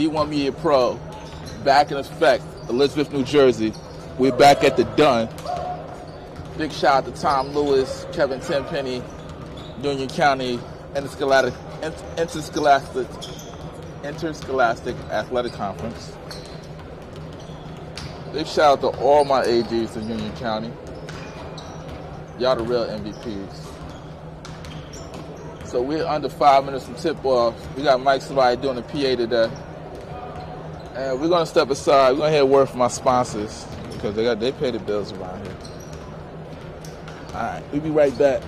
D1 Media Pro, back in effect, Elizabeth, New Jersey. We're back at the Dunn. Big shout out to Tom Lewis, Kevin Tenpenny, Union County, Interscholastic, Interscholastic, Interscholastic Athletic Conference. Big shout out to all my AGs in Union County. Y'all the real MVPs. So we're under five minutes from tip off. We got Mike Savai doing the PA today. And we're gonna step aside. We're gonna hear a word from our sponsors because they got they pay the bills around here. All right, we'll be right back.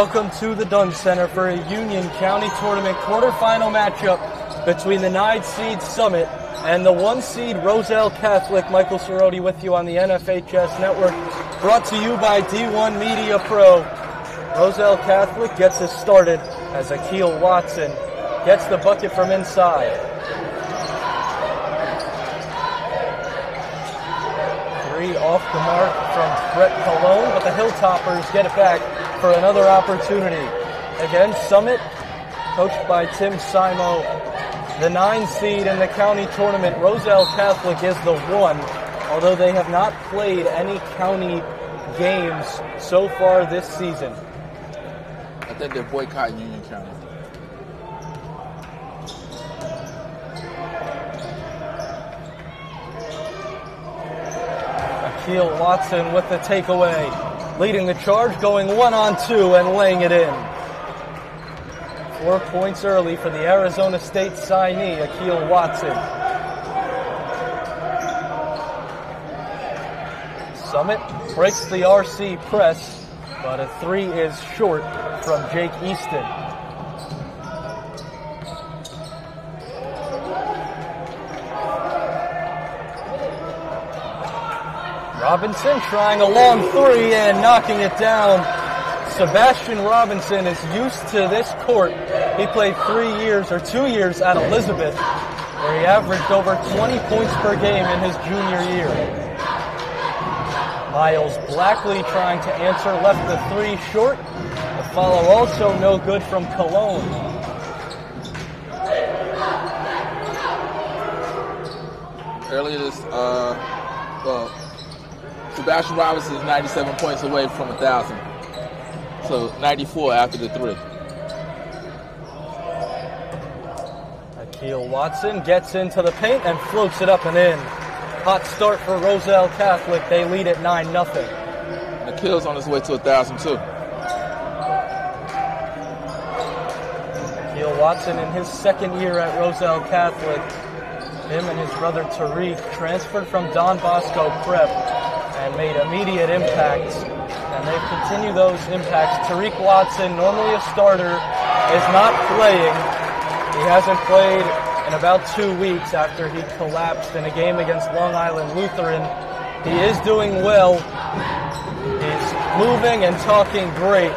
Welcome to the Dunn Center for a Union County Tournament quarterfinal matchup between the nine seed Summit and the one seed Roselle Catholic. Michael Cerroti with you on the NFHS Network, brought to you by D1 Media Pro. Roselle Catholic gets us started as Akil Watson gets the bucket from inside. Three off the mark from Brett Cologne, but the Hilltoppers get it back for another opportunity. Again, Summit, coached by Tim Simo, the nine seed in the county tournament. Roselle Catholic is the one, although they have not played any county games so far this season. I think they're boycotting Union County. Akil Watson with the takeaway, leading the charge, going one on two and laying it in. Four points early for the Arizona State signee, Akil Watson. Summit breaks the RC press, but a three is short from Jake Easton. Robinson trying a long three and knocking it down. Sebastian Robinson is used to this court. He played three years or two years at Elizabeth, where he averaged over 20 points per game in his junior year. Miles Blackley trying to answer, left the three short. The follow also no good from Cologne. Earlier this, uh, well, Sebastian Robinson is 97 points away from a 1,000. So 94 after the three. Akil Watson gets into the paint and floats it up and in. Hot start for Roselle Catholic. They lead at 9 0. Akil's on his way to a 1,000 too. Akil Watson in his second year at Roselle Catholic. Him and his brother Tariq transferred from Don Bosco Prep and made immediate impacts. And they continue those impacts. Tariq Watson, normally a starter, is not playing. He hasn't played in about two weeks after he collapsed in a game against Long Island Lutheran. He is doing well. He's moving and talking great.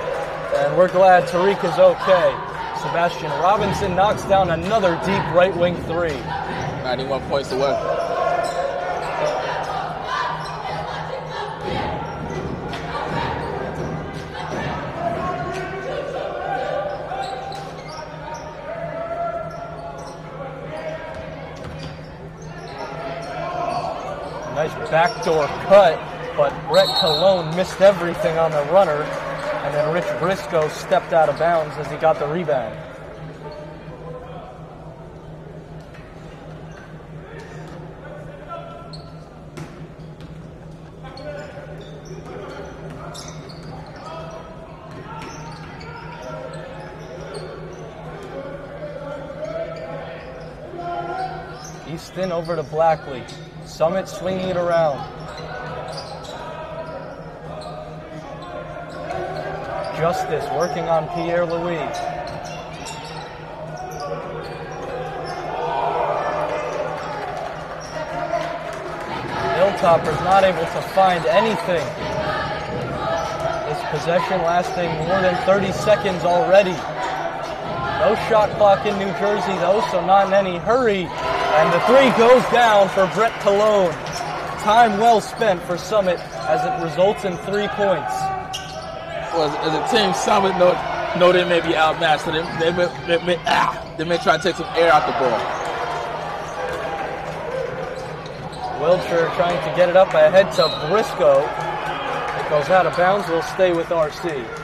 And we're glad Tariq is okay. Sebastian Robinson knocks down another deep right wing three. 91 points away. Nice backdoor cut, but Brett Cologne missed everything on the runner, and then Rich Briscoe stepped out of bounds as he got the rebound. Easton over to Blackley. Summit swinging it around. Justice working on Pierre Louis. Hilltopper's not able to find anything. This possession lasting more than 30 seconds already. No shot clock in New Jersey though, so not in any hurry. And the three goes down for Brett Cologne. Time well spent for Summit as it results in three points. Well, as, a team, Summit know, know they may be outmatched, so they, they, may, they, may, ah, they may try to take some air out the ball. Wilcher trying to get it up ahead to Briscoe. It goes out of bounds, We'll stay with RC.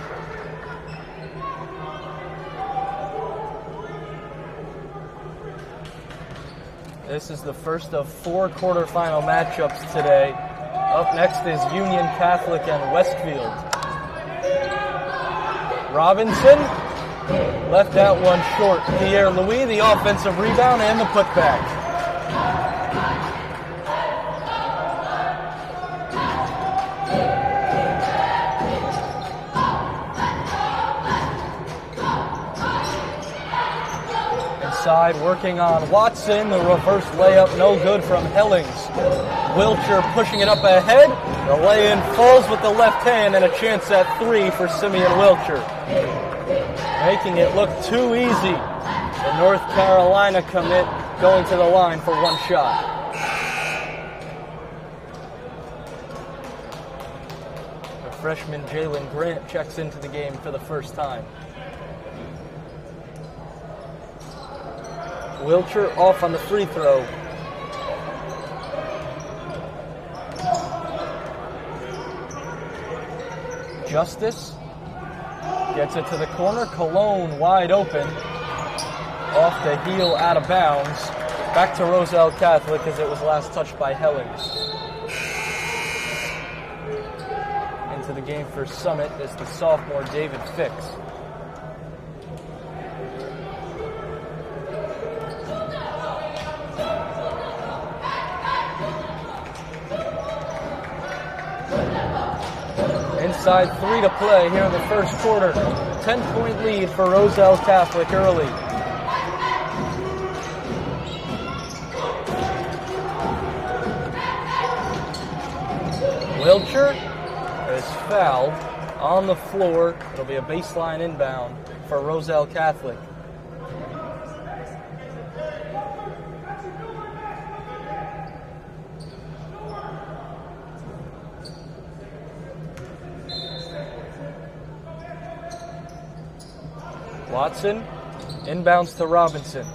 This is the first of four quarterfinal matchups today. Up next is Union Catholic and Westfield. Robinson left that one short. Pierre Louis, the offensive rebound and the putback. Working on Watson. The reverse layup, no good from Hellings. Wilcher pushing it up ahead. The lay-in falls with the left hand and a chance at three for Simeon Wilcher. Making it look too easy. The North Carolina commit going to the line for one shot. Freshman Jalen Grant checks into the game for the first time. Wilcher off on the free throw. Justice gets it to the corner. Cologne wide open. Off the heel, out of bounds. Back to Roselle Catholic as it was last touched by Hellings. Into the game for Summit is the sophomore David Fix. Inside three to play here in the first quarter. 10 point lead for Roselle Catholic early. Wilcher is fouled on the floor. It'll be a baseline inbound for Roselle Catholic. Watson inbounds to Robinson.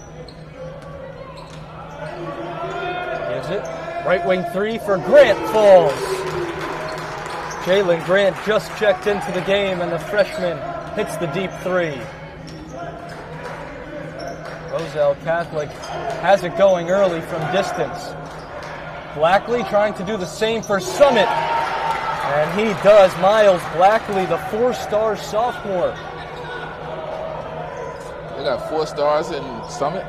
Gives it. Right wing three for Grant falls. Jalen Grant just checked into the game and the freshman hits the deep three. Roselle Catholic has it going early from distance. Blackley trying to do the same for Summit. And he does. Miles Blackley, the four-star sophomore. They got four stars in Summit.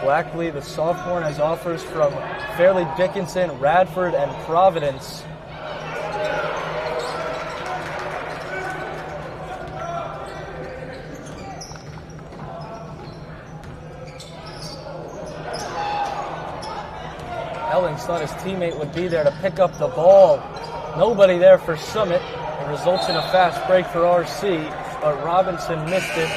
Blackley, the sophomore, has offers from Fairleigh Dickinson, Radford, and Providence. Hellings thought his teammate would be there to pick up the ball. Nobody there for Summit. It results in a fast break for RC, but Robinson missed it.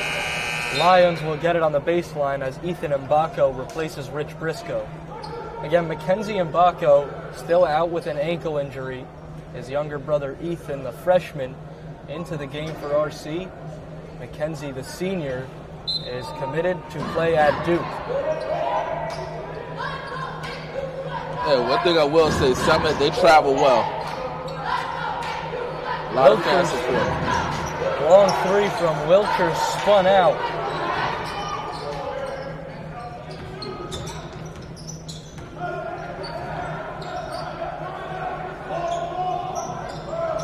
Lions will get it on the baseline as Ethan Mbako replaces Rich Briscoe. Again, Mackenzie Mbako still out with an ankle injury. His younger brother Ethan, the freshman, into the game for RC. Mackenzie, the senior, is committed to play at Duke. Yeah, one thing I will say, Summit, they travel well. A lot of fan support. Long three from Wilcher spun out.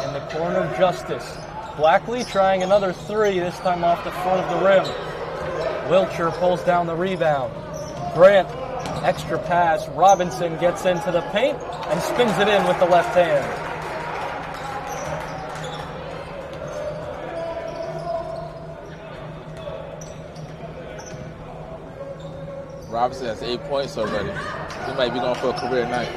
In the corner, Justice. Blackley trying another three, this time off the front of the rim. Wilcher pulls down the rebound. Grant, extra pass. Robinson gets into the paint and spins it in with the left hand. Robinson has eight points already. He might be going for a career night.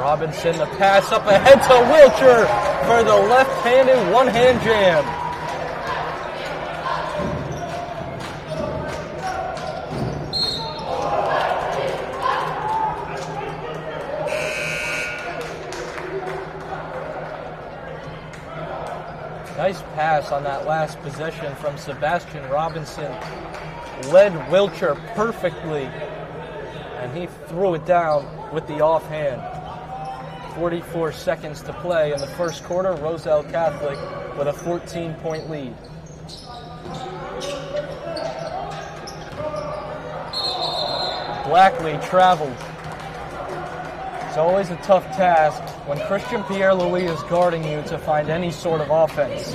Robinson, the pass up ahead to Wilcher for the left-handed one-hand jam. Nice pass on that last possession from Sebastian Robinson. Led Wilcher perfectly, and he threw it down with the offhand. 44 seconds to play in the first quarter. Roselle Catholic with a 14 point lead. Blackley traveled. It's always a tough task when Christian Pierre Louis is guarding you to find any sort of offense.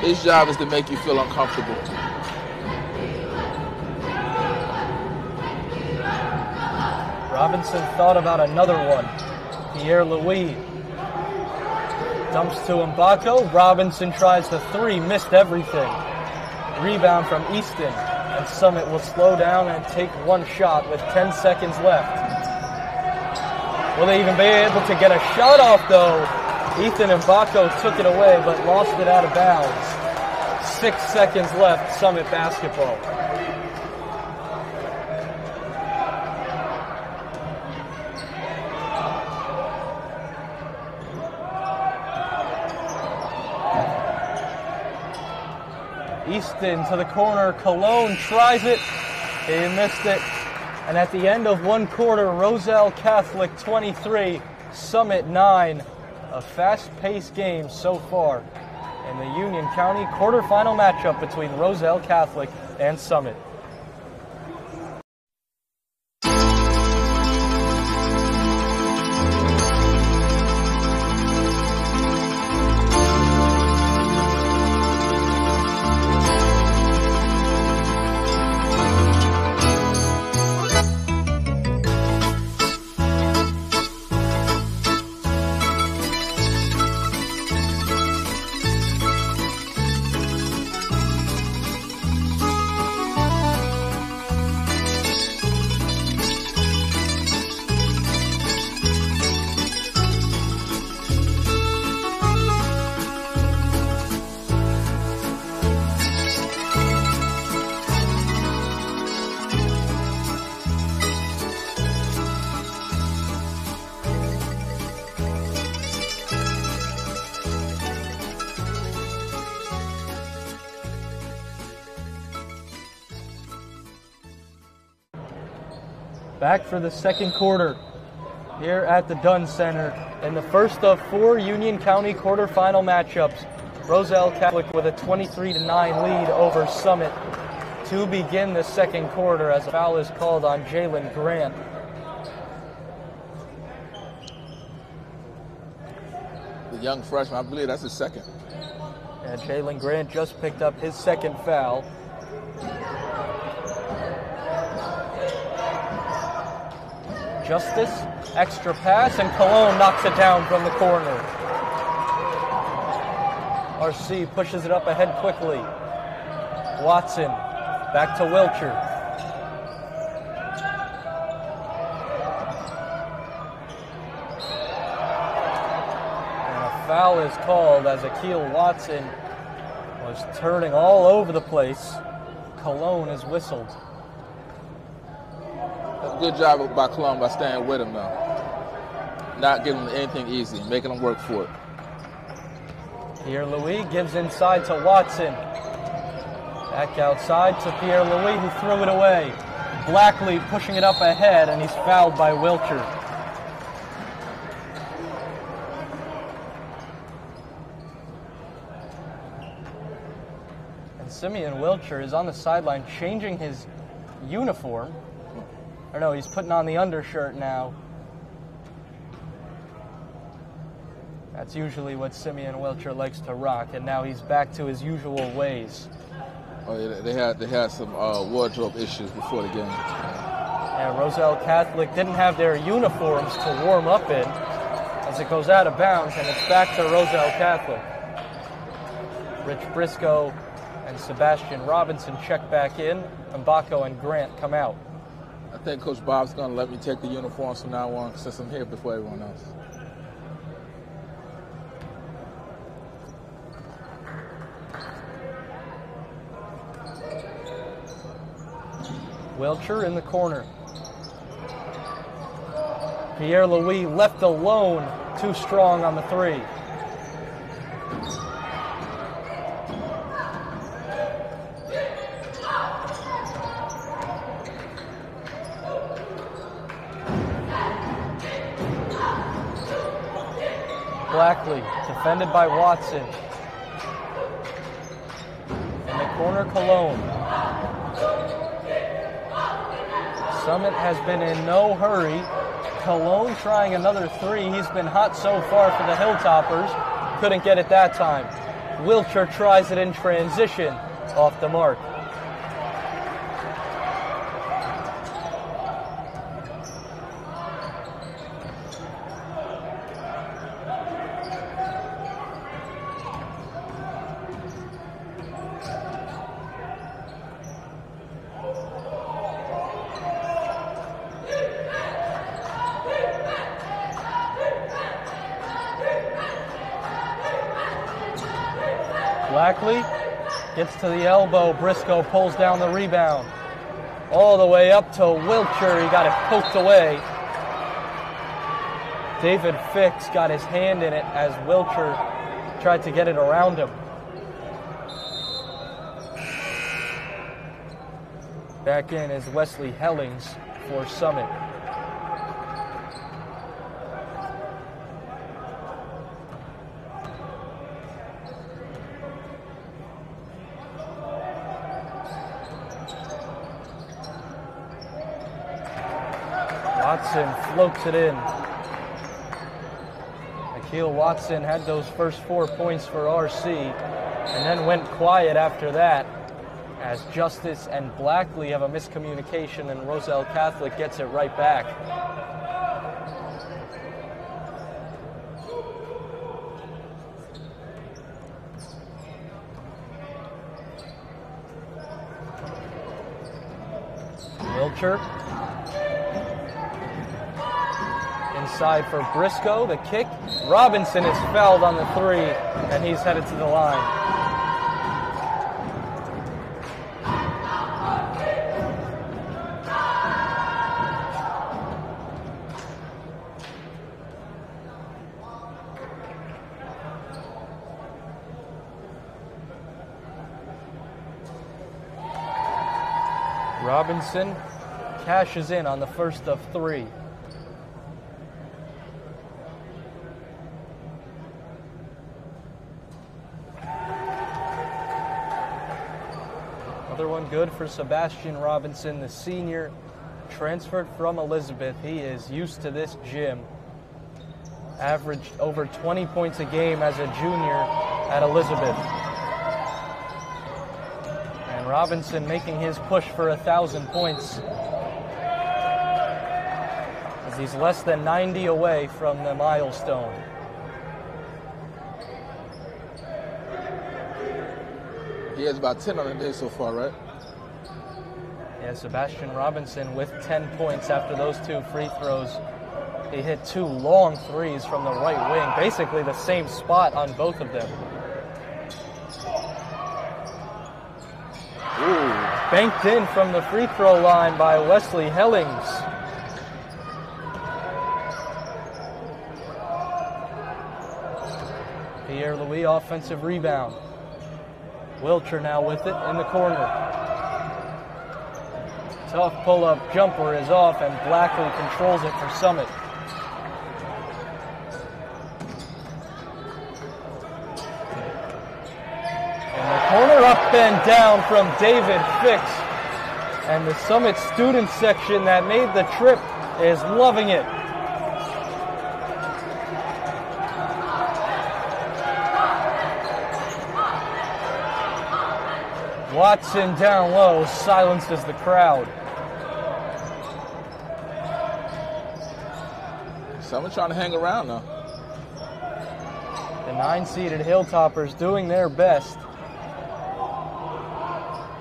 His job is to make you feel uncomfortable. Robinson thought about another one. Pierre Louis dumps to Mbako. Robinson tries the three, missed everything. Rebound from Easton, and Summit will slow down and take one shot with 10 seconds left. Will they even be able to get a shot off though? Ethan Mbako took it away but lost it out of bounds. Six seconds left, Summit basketball. Easton to the corner. Cologne tries it. He missed it. And at the end of one quarter, Roselle Catholic 23, Summit 9. A fast paced game so far in the Union County quarterfinal matchup between Roselle Catholic and Summit. Back for the second quarter here at the Dunn Center in the first of four Union County quarterfinal matchups. Roselle Catholic with a 23 9 lead over Summit to begin the second quarter as a foul is called on Jalen Grant. The young freshman, I believe that's his second. And Jalen Grant just picked up his second foul. Justice, extra pass, and Cologne knocks it down from the corner. RC pushes it up ahead quickly. Watson, back to Wilcher. A foul is called as Akil Watson was turning all over the place. Cologne is whistled. Good job by Cologne by staying with him though. Not giving him anything easy, making him work for it. Pierre Louis gives inside to Watson. Back outside to Pierre Louis, who threw it away. Blackley pushing it up ahead, and he's fouled by Wilcher. And Simeon Wilcher is on the sideline changing his uniform. Or no, he's putting on the undershirt now. That's usually what Simeon Wilcher likes to rock, and now he's back to his usual ways. Oh yeah, they had they had some uh, wardrobe issues before the game. And Roselle Catholic didn't have their uniforms to warm up in as it goes out of bounds, and it's back to Roselle Catholic. Rich Briscoe and Sebastian Robinson check back in, Mbako and Grant come out. I think Coach Bob's gonna let me take the uniforms from now on since I'm here before everyone else. Wilcher in the corner. Pierre Louis left alone, too strong on the three. Defended by Watson. In the corner, Cologne. Summit has been in no hurry. Cologne trying another three. He's been hot so far for the Hilltoppers. Couldn't get it that time. Wilcher tries it in transition off the mark. Blackley gets to the elbow. Briscoe pulls down the rebound. All the way up to Wilcher. He got it poked away. David Fix got his hand in it as Wilcher tried to get it around him. Back in is Wesley Hellings for Summit. Watson floats it in. Akil Watson had those first four points for RC and then went quiet after that as Justice and Blackley have a miscommunication and Roselle Catholic gets it right back. Wilcher for Briscoe. The kick. Robinson is fouled on the three, and he's headed to the line. Robinson cashes in on the first of three. Another one good for Sebastian Robinson, the senior, transferred from Elizabeth. He is used to this gym. Averaged over 20 points a game as a junior at Elizabeth. And Robinson making his push for a thousand points. As he's less than 90 away from the milestone. He has about 10 on the day so far, right? Yeah, Sebastian Robinson with 10 points after those two free throws. He hit two long threes from the right wing, basically the same spot on both of them. banked in from the free throw line by Wesley Hellings. Pierre Louis offensive rebound. Wilcher now with it in the corner. Tough pull up jumper is off, and Blackley controls it for Summit. And the corner, up and down from David Fix. And the Summit student section that made the trip is loving it. Watson down low silences the crowd. Summit trying to hang around now. The nine seeded Hilltoppers doing their best.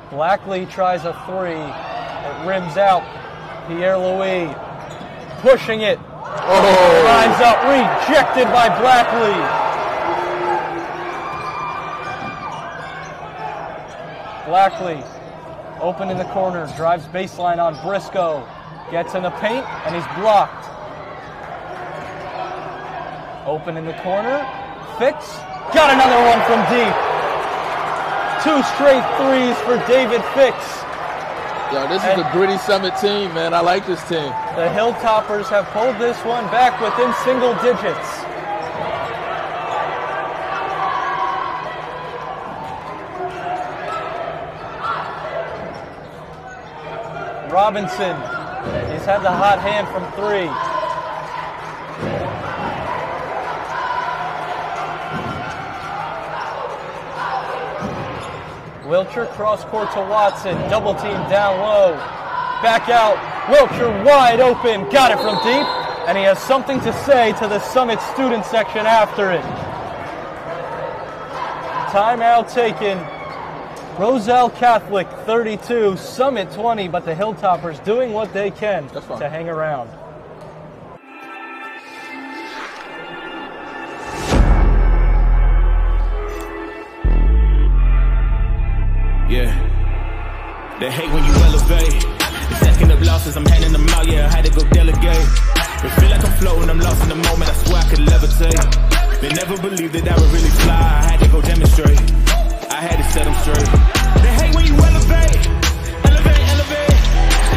Blackley tries a three. It rims out. Pierre Louis pushing it. Oh, Lines up, rejected by Blackley. Blackley open in the corner, drives baseline on Briscoe, gets in the paint, and he's blocked. Open in the corner, Fix, got another one from deep. Two straight threes for David Fix. yo, this is a gritty Summit team, man. I like this team. The Hilltoppers have pulled this one back within single digits. Robinson, he's had the hot hand from three. Wilcher cross court to Watson, double team down low. Back out, Wilcher wide open, got it from deep, and he has something to say to the Summit student section after it. Timeout taken. Roselle Catholic 32, Summit 20, but the Hilltoppers doing what they can to hang around. They hate when you elevate. The second of losses, I'm handing them out. Yeah, I had to go delegate. They feel like I'm floating, I'm lost in the moment. I swear I could levitate. They never believed that I would really fly. I had to go demonstrate. I had to set them straight. They hate when you elevate. Elevate, elevate.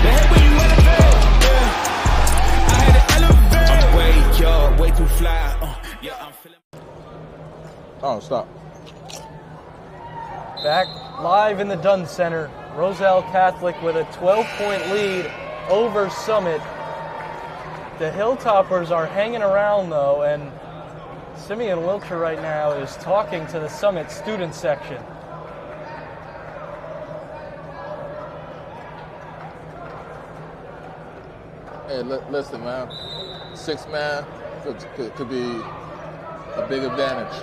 They hate when you elevate. Yeah. I had to elevate. I'm way, yo, way too fly. Uh, yeah, I'm feeling. Oh, stop. Back live in the Dunn Center, Roselle Catholic with a 12 point lead over Summit. The Hilltoppers are hanging around though, and Simeon Wilcher right now is talking to the Summit student section. Hey, li- listen, man. Six man could, could, could be a big advantage.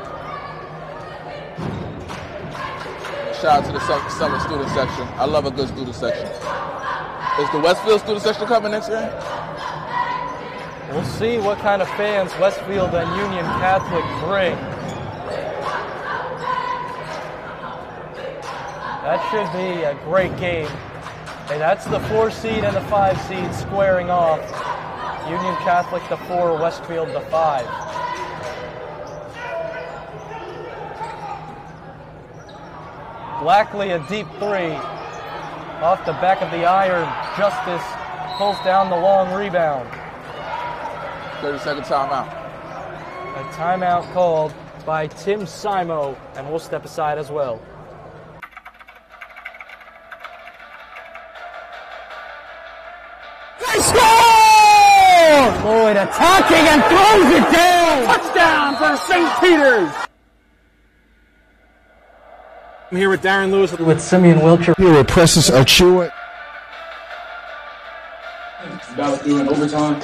Shout out to the Sum- Summit student section. I love a good student section. Is the Westfield student section coming next year? We'll see what kind of fans Westfield and Union Catholic bring. That should be a great game. Hey, that's the four seed and the five seed squaring off. Union Catholic the four, Westfield the five. Blackley a deep three. Off the back of the iron. Justice pulls down the long rebound. 30 second timeout. A timeout called by Tim Simo, and we'll step aside as well. They score! Lloyd attacking and throws it down. Touchdown for St. Peter's. I'm here with Darren Lewis. With Simeon Wilcher. Here with Presses Achua. About doing overtime.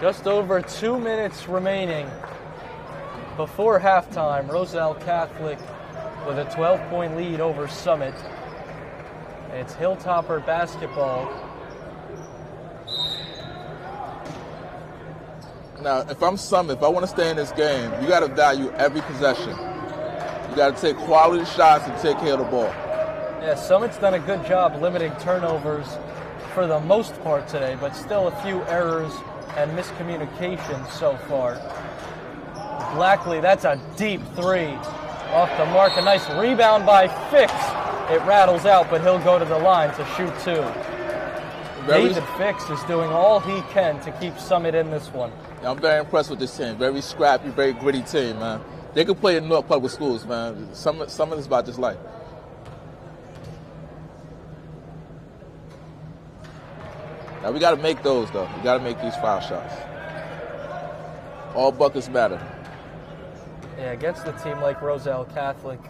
Just over two minutes remaining before halftime. Roselle Catholic with a 12 point lead over Summit. It's Hilltopper basketball. Now, if I'm Summit, if I want to stay in this game, you got to value every possession. You got to take quality shots and take care of the ball. Yeah, Summit's done a good job limiting turnovers for the most part today, but still a few errors and miscommunications so far. Blackley, that's a deep three off the mark. A nice rebound by Fix. It rattles out, but he'll go to the line to shoot two. Very, David Fix is doing all he can to keep Summit in this one. I'm very impressed with this team. Very scrappy, very gritty team, man. They could play in North Public Schools, man. Some, some of this about this life. Now we got to make those though. We got to make these foul shots. All buckets matter. Yeah, against a team like Roselle Catholic,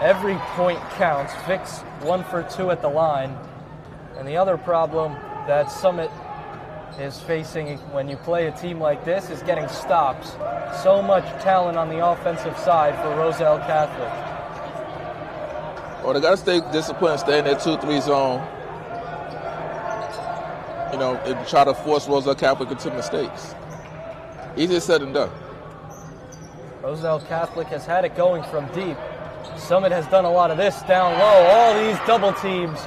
every point counts. Fix one for two at the line. And the other problem that Summit is facing when you play a team like this is getting stops. So much talent on the offensive side for Roselle Catholic. Well, they got to stay disciplined, stay in their 2 3 zone. You know, and try to force Roselle Catholic into mistakes. Easier said than done. Roselle Catholic has had it going from deep. Summit has done a lot of this down low. All these double teams.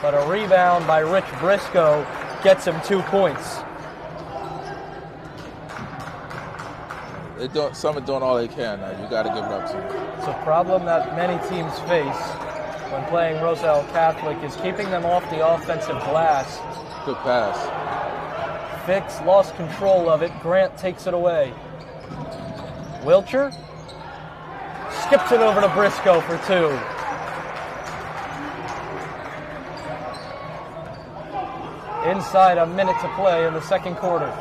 But a rebound by Rich Briscoe gets him two points. They doing, Summit doing all they can now. You got to give it up to them. It's a problem that many teams face when playing Roselle Catholic is keeping them off the offensive glass. Good pass. Fix lost control of it. Grant takes it away. Wilcher skips it over to Briscoe for two. Inside a minute to play in the second quarter.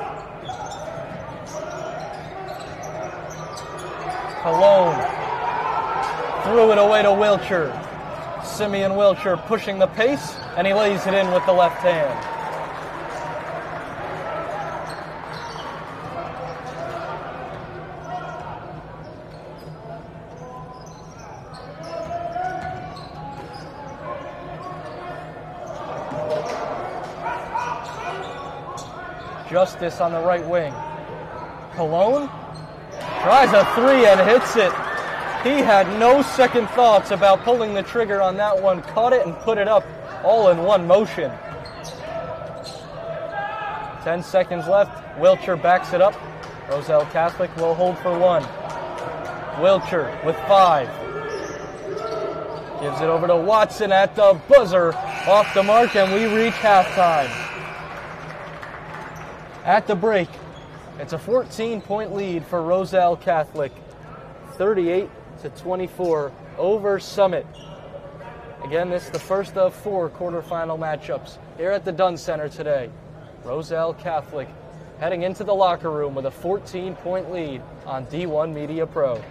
Cologne threw it away to Wilcher. Simeon Wilcher pushing the pace, and he lays it in with the left hand. Justice on the right wing. Cologne tries a three and hits it. He had no second thoughts about pulling the trigger on that one, caught it and put it up all in one motion. 10 seconds left. Wilcher backs it up. Roselle Catholic will hold for one. Wilcher with five. Gives it over to Watson at the buzzer. Off the mark, and we reach halftime. At the break, it's a 14 point lead for Roselle Catholic. 38 to 24 over Summit. Again, this is the first of four quarterfinal matchups here at the Dunn Center today. Roselle Catholic heading into the locker room with a 14 point lead on D1 Media Pro.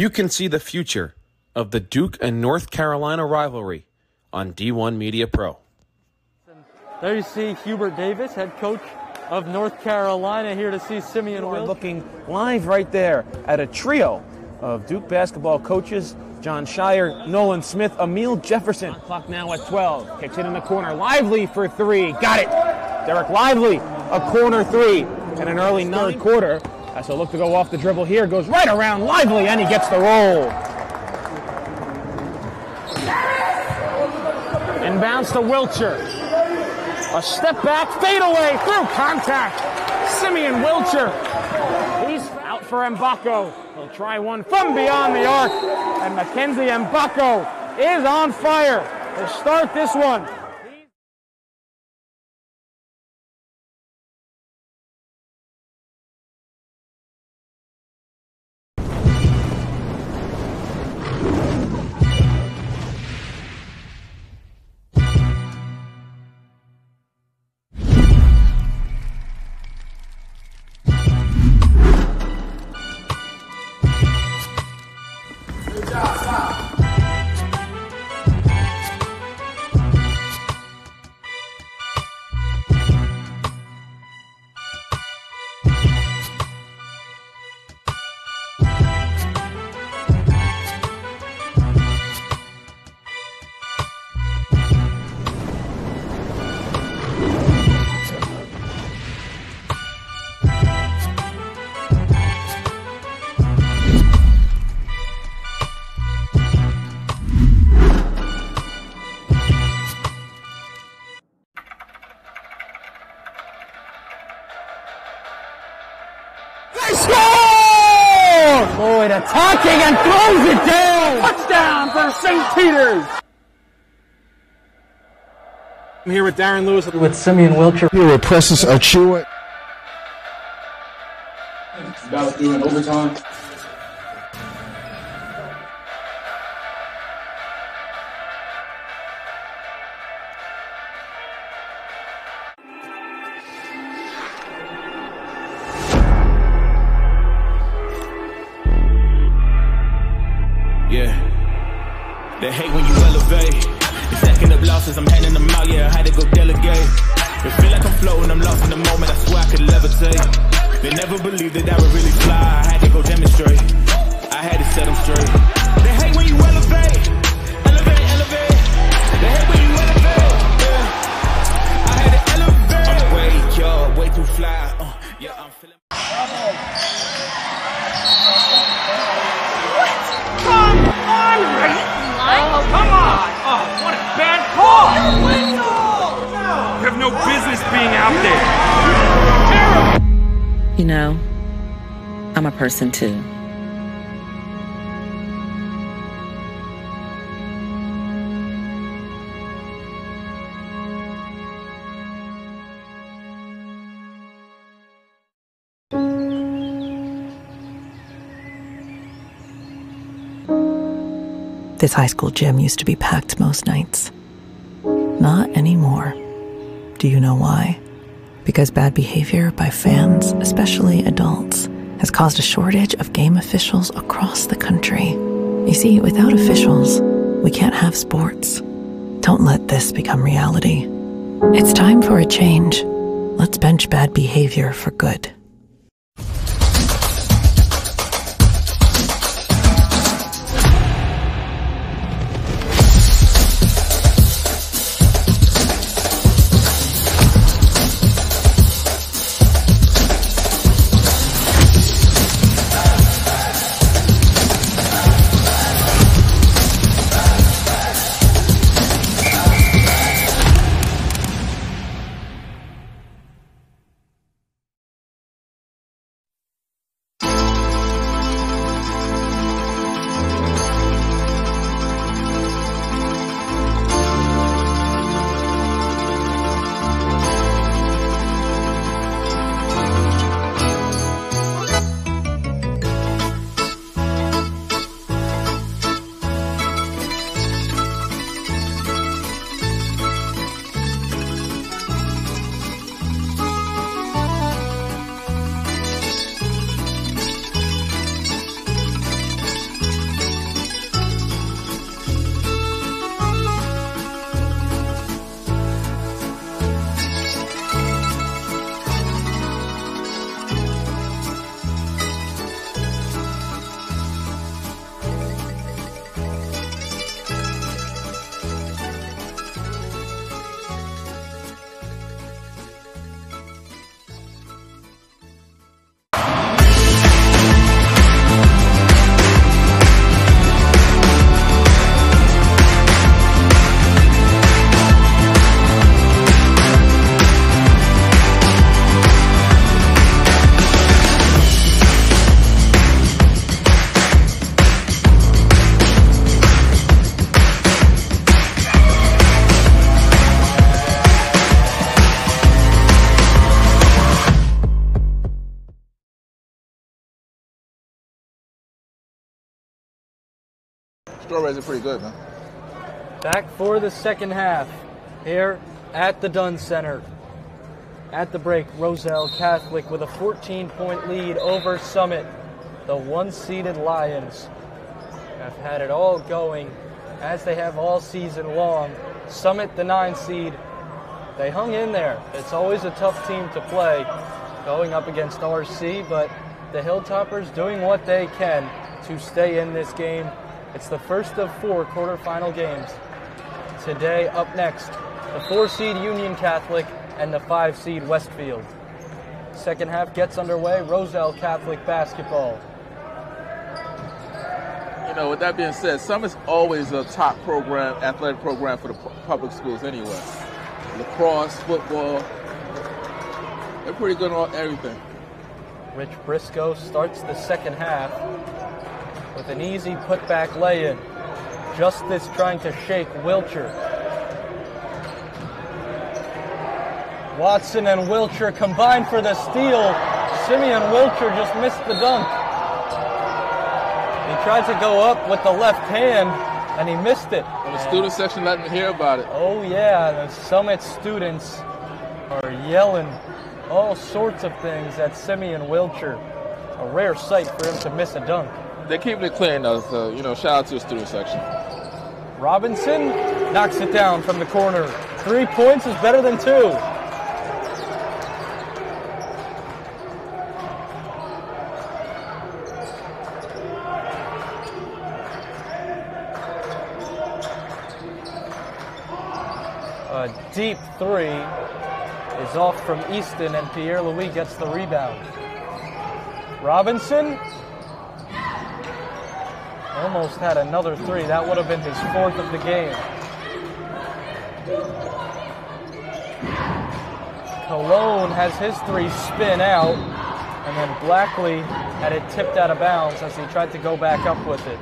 You can see the future of the Duke and North Carolina rivalry on D1 Media Pro. There you see Hubert Davis, head coach of North Carolina, here to see Simeon We're looking live right there at a trio of Duke basketball coaches Jon Scheyer, Nolan Smith, Amile Jefferson. Clock now at 12. Kicks it in the corner. Lively for three. Got it. Dereck Lively, a corner three. And an early third quarter. As he'll look to go off the dribble here. Goes right around Lively and he gets the roll. Inbounds to Wilcher. A step back, fade away through contact. Simeon Wilcher. He's out for Mbako. He'll try one from beyond the arc. And Mackenzie Mbako is on fire to start this one. Score! Lloyd attacking and throws it down. Touchdown for St. Peter's. I'm here with Darren Lewis. With Simeon Wilcher. Here with Precious Achiuwa. About through in overtime. Person too. This high school gym used to be packed most nights. Not anymore. Do you know why? Because bad behavior by fans, especially adults, has caused a shortage of game officials across the country. You see, without officials, we can't have sports. Don't let this become reality. It's time for a change. Let's bench bad behavior for good. Are pretty good, man. Back for the second half here at the Dunn Center. At the break, Roselle Catholic with a 14 point lead over Summit. The one seeded Lions have had it all going as they have all season long. Summit, the nine seed, they hung in there. It's always a tough team to play going up against RC, but the Hilltoppers doing what they can to stay in this game. It's the first of four quarterfinal games. Today, up next, the four seed Union Catholic and the five seed Westfield. Second half gets underway. Roselle Catholic basketball. You know, with that being said, Summit's always a top program, athletic program for the public schools anyway. Lacrosse, football, they're pretty good on everything. Rich Briscoe starts the second half an easy putback lay in. Justice trying to shake Wilcher. Watson and Wilcher combined for the steal. Simeon Wilcher just missed the dunk. He tried to go up with the left hand and he missed it. And the student section let me hear about it. Oh yeah, the Summit students are yelling all sorts of things at Simeon Wilcher. A rare sight for him to miss a dunk. They're keeping it clean though, so uh, you know, shout out to the student section. Robinson knocks it down from the corner. Three points is better than two. A deep three is off from Easton, and Pierre Louis gets the rebound. Robinson almost had another three. That would have been his fourth of the game. Cologne has his three spin out, and then Blackley had it tipped out of bounds as he tried to go back up with it.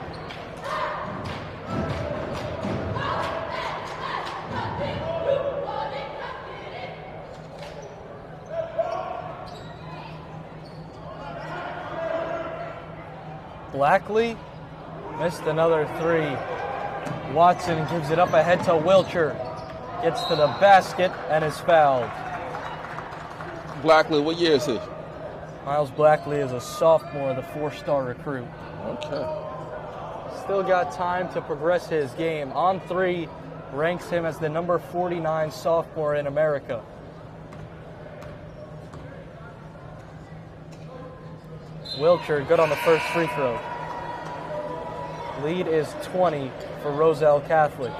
Blackley missed another three. Watson gives it up ahead to Wilcher. Gets to the basket and is fouled. Blackley, what year is he? Miles Blackley is a sophomore, the four star recruit. Okay. Still got time to progress his game. On3 ranks him as the number 49 sophomore in America. Wilcher good on the first free throw. Lead is 20 for Roselle Catholic.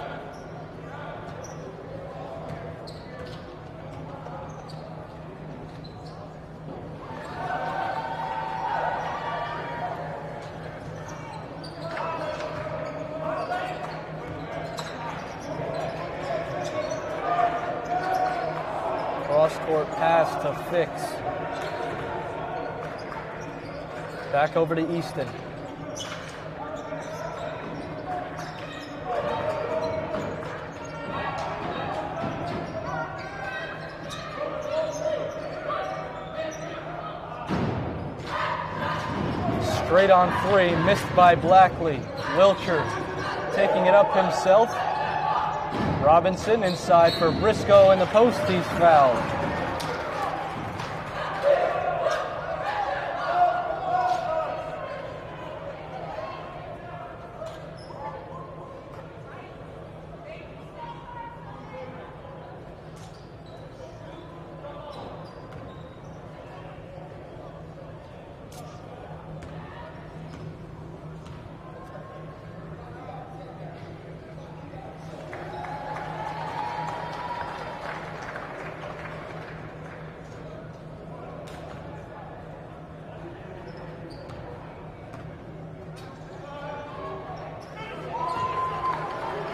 Cross court pass to Fix. Back over to Easton. On three, missed by Blackley. Wilcher taking it up himself. Robinson inside for Briscoe in the post. He's fouled.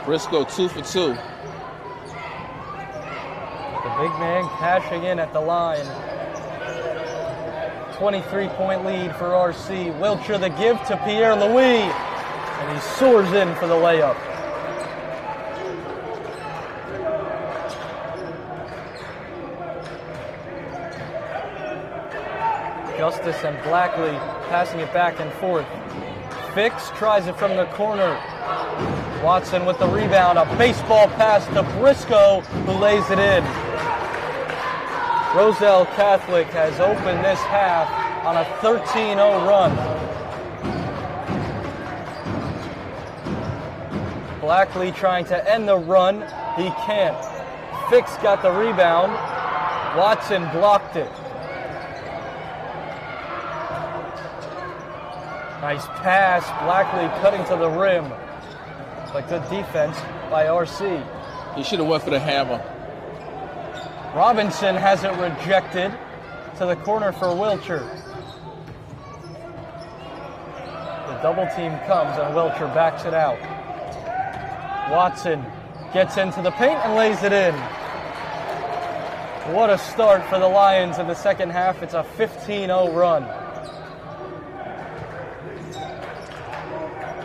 Briscoe two for two. The big man cashing in at the line. 23 point lead for RC. Wilcher the give to Pierre Louis. And he soars in for the layup. Justice and Blackley passing it back and forth. Fix tries it from the corner. Watson with the rebound, a baseball pass to Briscoe, who lays it in. Roselle Catholic has opened this half on a 13 0 run. Blackley trying to end the run. He can't. Fix got the rebound. Watson blocked it. Nice pass. Blackley cutting to the rim. But good defense by RC. He should have went for the hammer. Robinson has it rejected to the corner for Wilcher. The double team comes and Wilcher backs it out. Watson gets into the paint and lays it in. What a start for the Lions in the second half. It's a 15 0 run.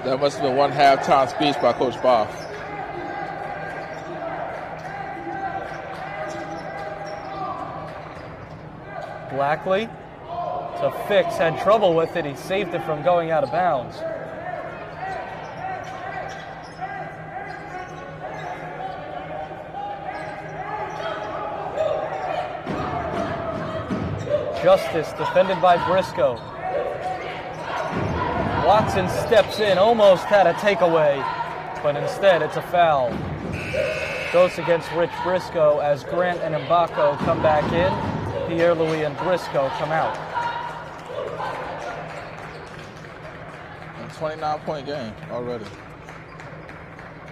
That must have been one halftime speech by Coach Boff. Blackley to fix, had trouble with it. He saved it from going out of bounds. Justice defended by Briscoe. Watson steps in, almost had a takeaway, but instead it's a foul. Goes against Rich Briscoe as Grant and Mbako come back in. Pierre Louis and Briscoe come out. A 29 point game already.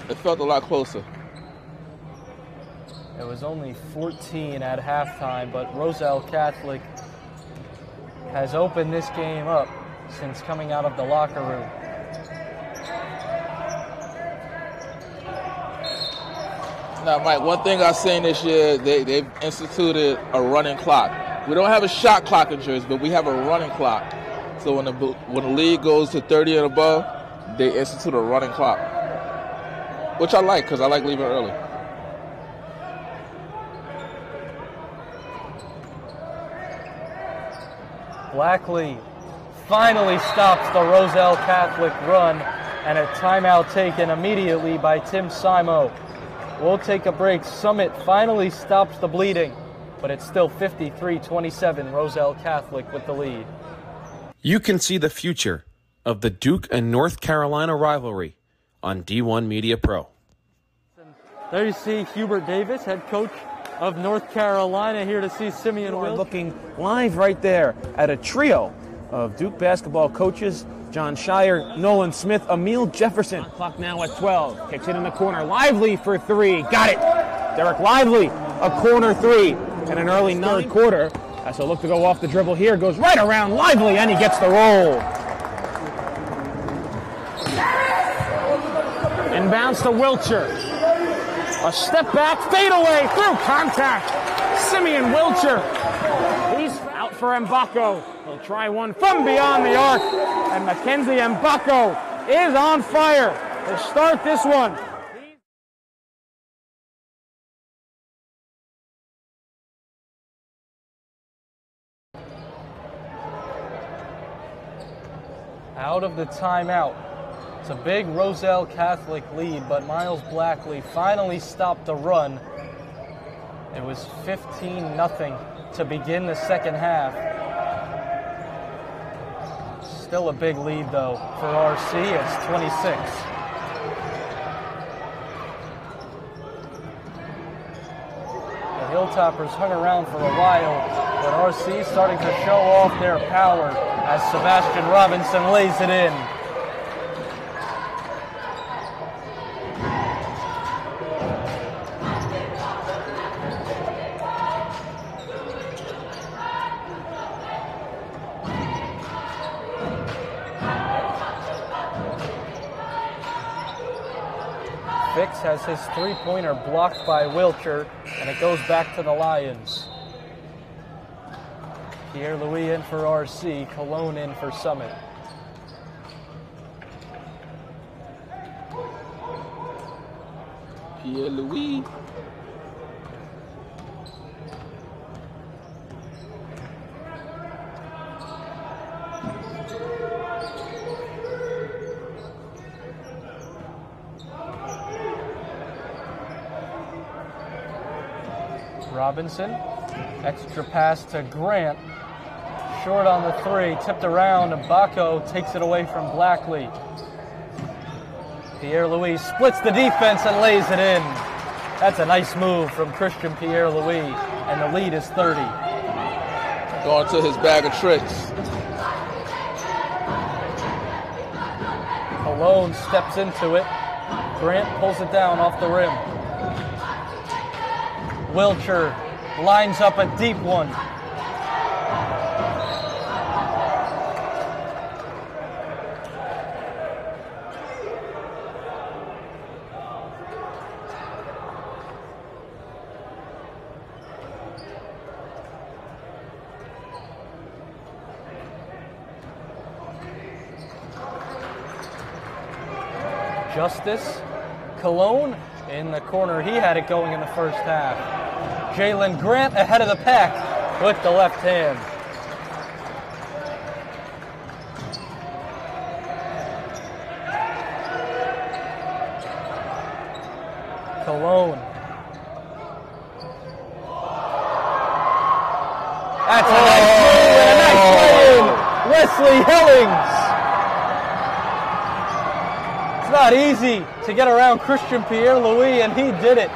It felt a lot closer. It was only 14 at halftime, but Roselle Catholic has opened this game up since coming out of the locker room. Now, Mike, one thing I've seen this year, they, they've instituted a running clock. We don't have a shot clock in Jersey, but we have a running clock. So when the, when the league goes to 30 and above, they institute a running clock, which I like because I like leaving early. Blackley finally stops the Roselle Catholic run and a timeout taken immediately by Tim Simo. We'll take a break. Summit finally stops the bleeding, but it's still 53 27 Roselle Catholic with the lead. You can see the future of the Duke and North Carolina rivalry on D1 Media Pro. There you see Hubert Davis, head coach of North Carolina, here to see Simeon We're looking live right there at a trio of Duke basketball coaches Jon Scheyer, Nolan Smith, Amile Jefferson. Clock now at 12. Kicks it in the corner. Lively for three. Got it. Dereck Lively, a corner three. And an early third quarter. As a look to go off the dribble here. Goes right around Lively and he gets the roll. Inbounds to Wilcher. A step back, fadeaway, through contact. Simeon Wilcher. He's out for Mbako. He'll try one from beyond the arc. And Mackenzie Mbako is on fire to start this one. out of the timeout. It's a big Roselle Catholic lead, but Miles Blackley finally stopped the run. It was 15 nothing to begin the second half. Still a big lead though for RC. It's 26. The Hilltoppers hung around for a while, but RC starting to show off their power as Sebastian Robinson lays it in. Fix has his three pointer blocked by Wilcher, and it goes back to the Lions. Pierre Louis in for RC, Cologne in for Summit. Pierre Louis. Robinson, extra pass to Grant. Short on the three, tipped around, and Mbako takes it away from Blackley. Pierre Louis splits the defense and lays it in. That's a nice move from Christian Pierre Louis, and the lead is 30. Going to his bag of tricks. Cologne steps into it. Grant pulls it down off the rim. Wilcher lines up a deep one. Justice. Cologne in the corner. He had it going in the first half. Jalen Grant ahead of the pack with the left hand. Cologne. That's a nice oh. move and a nice play in. Wesley Hillings. It's not easy to get around Christian Pierre Louis, and he did it.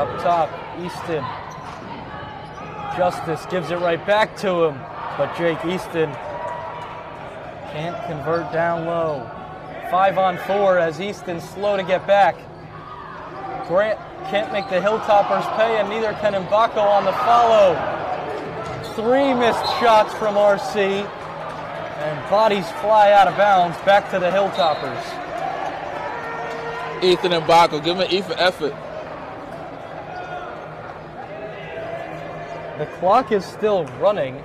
Up top, Easton. Justice gives it right back to him, but Jake Easton can't convert down low. Five on four as Easton's slow to get back. Grant can't make the Hilltoppers pay, and neither can Mbako on the follow. Three missed shots from RC, and bodies fly out of bounds back to the Hilltoppers. Ethan Baco, give him an for effort. The clock is still running.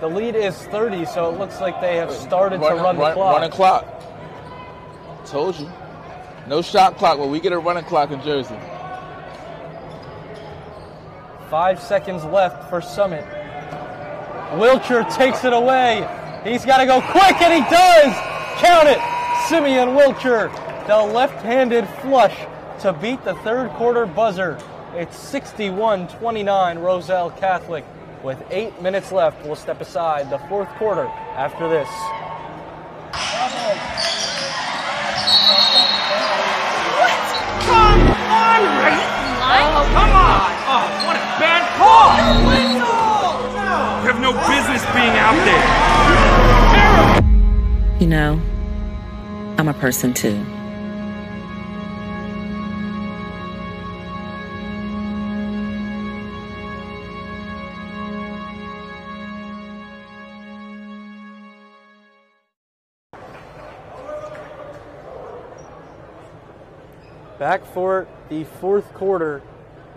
The lead is 30, so it looks like they have started Run- to run, run- the clock. Running clock. Told you. No shot clock, but we get a running clock in Jersey. Five seconds left for Summit. Wilcher takes it away. He's got to go quick, and he does. Count it. Simeon Wilcher, the left-handed flush to beat the third quarter buzzer. It's 61-29 Roselle Catholic. With eight minutes left, we'll step aside the fourth quarter after this. Come on, Ray! Oh, come on! Oh, what a bad call! You have no business being out there. You know, I'm a person too. Back for the fourth quarter.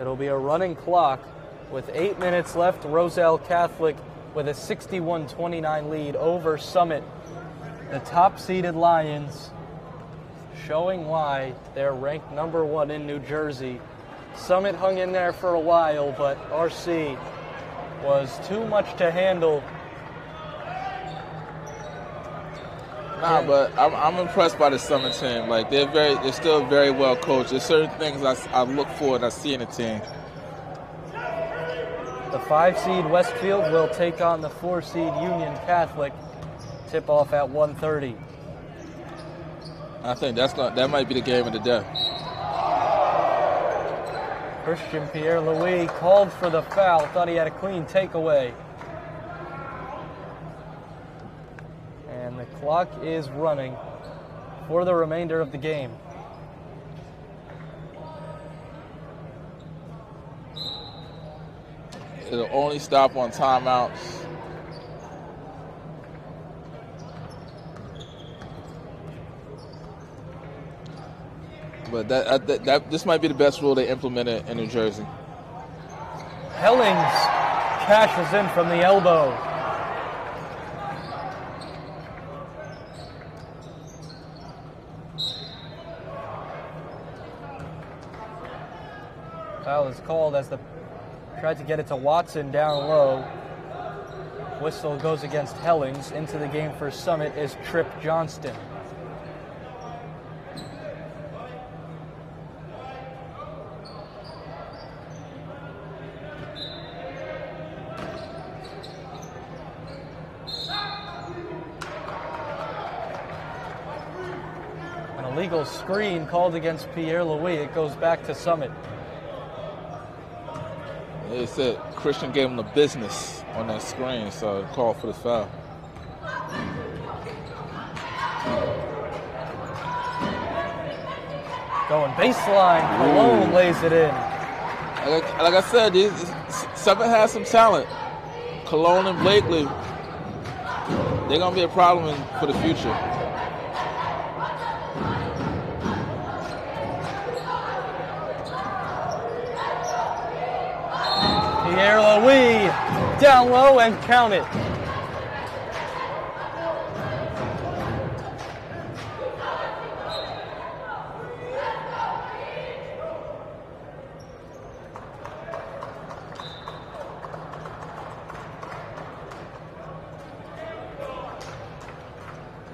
It'll be a running clock with eight minutes left. Roselle Catholic with a 61 29 lead over Summit. The top seeded Lions showing why they're ranked number one in New Jersey. Summit hung in there for a while, but RC was too much to handle. Nah, but I'm, I'm impressed by the summer team. Like they're very, they're still very well coached. There's certain things I, I look for and I see in a team. The five seed Westfield will take on the four seed Union Catholic. Tip off at 1:30. I think that's not, that might be the game of the day. Christian Pierre Louis called for the foul, thought he had a clean takeaway. And the clock is running for the remainder of the game. It'll only stop on timeouts. But that, that, that this might be the best rule they implemented in New Jersey. Hellings cashes in from the elbow. Is called as the tried to get it to Watson down low. Whistle goes against Hellings. Into the game for Summit is Trip Johnston. An illegal screen called against Pierre Louis. It goes back to Summit. They said Christian gave him the business on that screen, so call for the foul. Going baseline. Cologne lays it in. Like, like I said, these, Summit has some talent. Cologne and Blakely, they're gonna be a problem in, for the future. Pierre Louis down low and count it.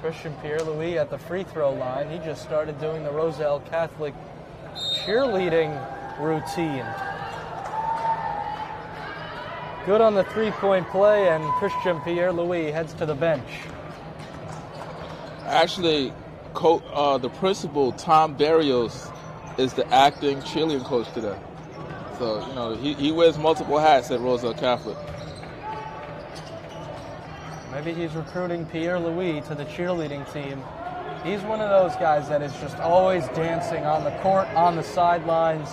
Christian Pierre Louis at the free throw line. He just started doing the Roselle Catholic cheerleading routine. Good on the three point play, and Christian Pierre Louis heads to the bench. Actually, co- uh, the principal Tom Barrios is the acting Chilean coach today. So you know he, he wears multiple hats at Roselle Catholic. Maybe he's recruiting Pierre Louis to the cheerleading team. He's one of those guys that is just always dancing on the court, on the sidelines.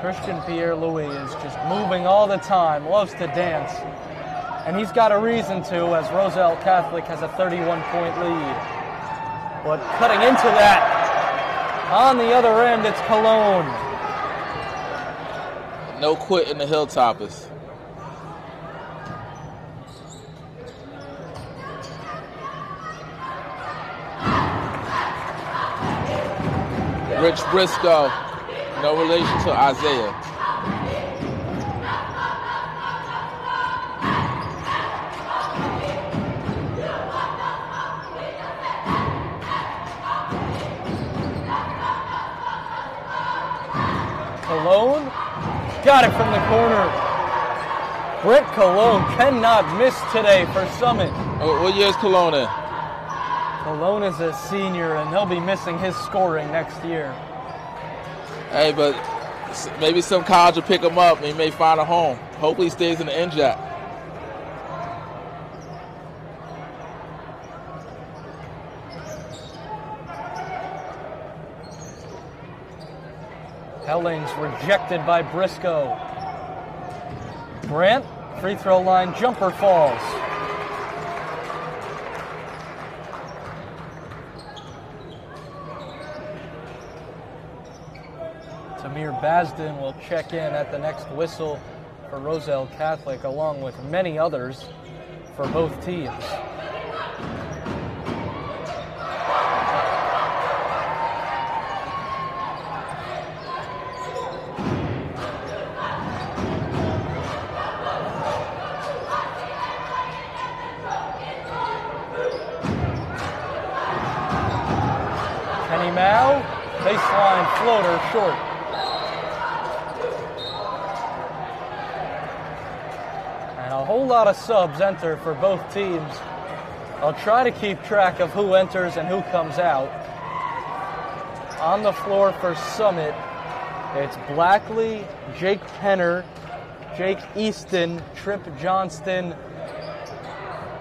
Christian Pierre Louis is just moving all the time, loves to dance. And he's got a reason to, as Roselle Catholic has a 31 point lead. But cutting into that, on the other end, it's Cologne. No quit in the Hilltoppers. Rich Briscoe, no relation to Isaiah. Cologne got it from the corner. Brett Cologne cannot miss today for Summit. Oh, What year is Cologne in? Cologne is a senior and he'll be missing his scoring next year. Hey, but maybe some college will pick him up and he may find a home. Hopefully he stays in the NJAC. Hellings rejected by Briscoe. Grant, free throw line jumper falls. Tamir Basden will check in at the next whistle for Roselle Catholic, along with many others for both teams. Kenny Mao, baseline floater short. And a whole lot of subs enter for both teams. I'll try to keep track of who enters and who comes out. On the floor for Summit, it's Blackley, Jake Penner, Jake Easton, Trip Johnston,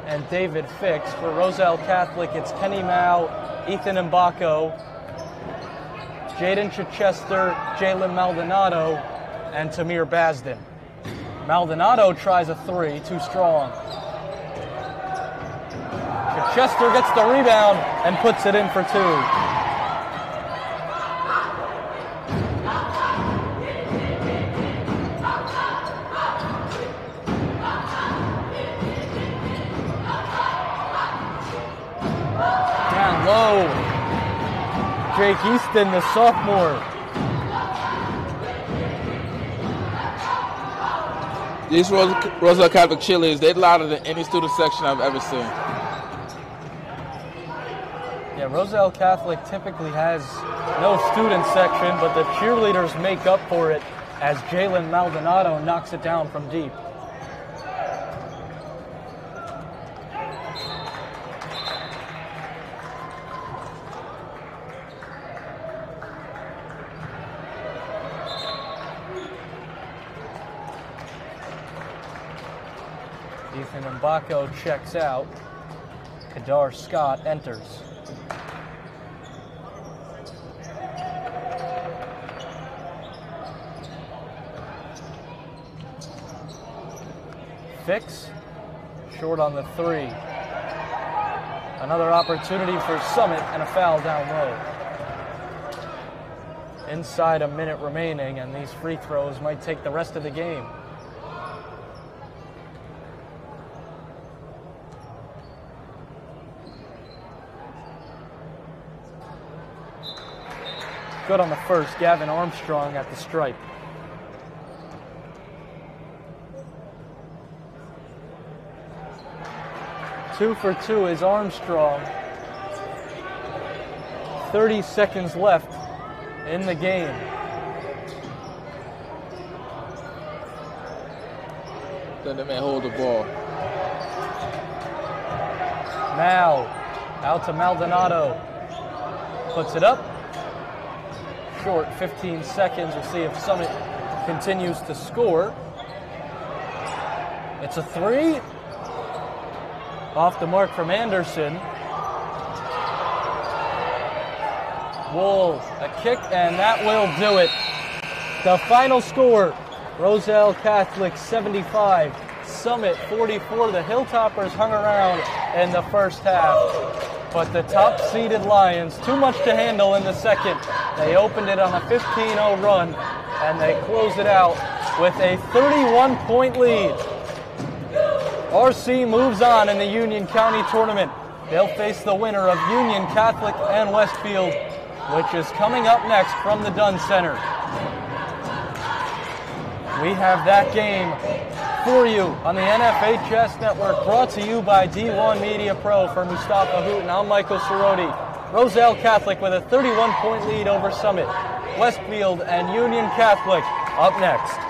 and David Fix. For Roselle Catholic, it's Kenny Mao, Ethan Mbako, Jaden Chichester, Jalen Maldonado, and Tamir Basden. Maldonado tries a three, too strong. Chichester gets the rebound and puts it in for two. Down low. Jake Easton, the sophomore. These Rose, Roselle Catholic cheerleaders, they're louder than any student section I've ever seen. Yeah, Roselle Catholic typically has no student section, but the cheerleaders make up for it as Jalen Maldonado knocks it down from deep. Mbako checks out. Kadar Scott enters. Fix, short on the three. Another opportunity for Summit and a foul down low. Inside a minute remaining, and these free throws might take the rest of the game. Good on the first, Gavin Armstrong at the stripe. Two for two is Armstrong. 30 seconds left in the game. Then they may hold the ball. Now, out to Maldonado. Puts it up. Short 15 seconds. We'll see if Summit continues to score. It's a three. Off the mark from Anderson. Wool, a kick, and that will do it. The final score Roselle Catholic 75, Summit 44. The Hilltoppers hung around in the first half, but the top seeded Lions, too much to handle in the second. They opened it on a 15 0 run, and they closed it out with a 31 point lead. RC moves on in the Union County tournament. They'll face the winner of Union Catholic and Westfield, which is coming up next from the Dunn Center. We have that game for you on the NFHS Network, brought to you by D1 Media Pro for Mustafa Hooten. I'm Michael Cerroti. Roselle Catholic with a 31 point lead over Summit. Westfield and Union Catholic up next.